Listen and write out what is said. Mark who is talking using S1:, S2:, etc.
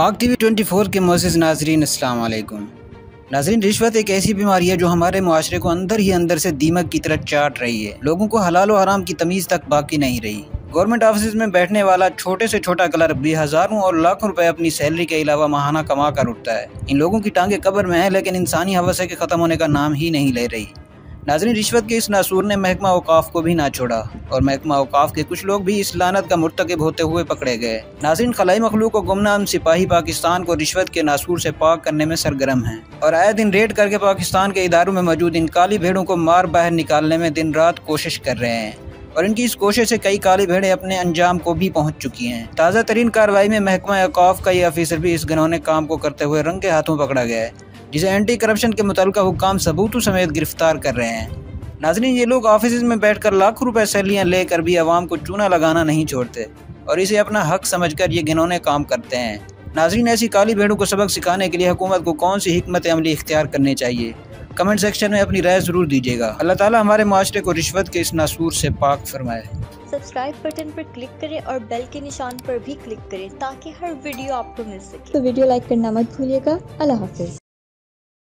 S1: पाक T V twenty four के मोजिज़ नाजरीन अस्सलाम नाजरीन, रिश्वत एक ऐसी बीमारी है जो हमारे माशरे को अंदर ही अंदर से दीमक की तरह चाट रही है। लोगों को हलाल हराम की तमीज़ तक बाकी नहीं रही। गवर्नमेंट ऑफ़िस में बैठने वाला छोटे से छोटा कलर भी हज़ारों और लाखों रुपए अपनी सैलरी के अलावा महाना कमा कर उठता है। इन लोगों की टांगे कब्र में है, लेकिन इंसानी हवसे के ख़त्म होने का नाम ही नहीं ले रही। नाजरीन, रिश्वत के इस नासूर ने महकमा अवकाफ को भी ना छोड़ा और महकमा अवकाफ के कुछ लोग भी इस लानत का मुरतकब होते हुए पकड़े गए। नाजरीन, खलाई मखलूक को गुमनाम सिपाही पाकिस्तान को रिश्वत के नासूर से पाक करने में सरगर्म हैं और आए दिन रेड करके पाकिस्तान के इदारों में मौजूद इन काली भेड़ों को मार बाहर निकालने में दिन रात कोशिश कर रहे हैं और इनकी इस कोशिश से कई काली भेड़ें अपने अंजाम को भी पहुँच चुकी हैं। ताज़ा तरीन कार्रवाई में महकमा अवकाफ का ये अफीसर भी इस घनौने काम को करते हुए रंगे हाथों पकड़ा गया है। जिसे एंटी करप्शन के मुतल हुकाम सबूतों समेत गिरफ़्तार कर रहे हैं। नाजरीन ये लोग ऑफ़िस में बैठकर लाखों रुपए सैलियाँ लेकर भी आवाम को चूना लगाना नहीं छोड़ते और इसे अपना हक समझकर ये घिनौने काम करते हैं। नाजरीन ऐसी काली भेड़ों को सबक सिखाने के लिए हुकूमत को कौन सी हमत अमली इख्तियार करनी चाहिए? कमेंट सेक्शन में अपनी राय ज़रूर दीजिएगा। अल्लाह ताला हमारे माशरे को रिश्वत के इस नासूर से पाक फरमाए।
S2: सब्सक्राइब बटन पर क्लिक करें और बेल के निशान पर भी क्लिक करें ताकि हर वीडियो आपको मिल सके।
S3: तो वीडियो लाइक करना मत भूलिएगा। अल्लाह हाफिज।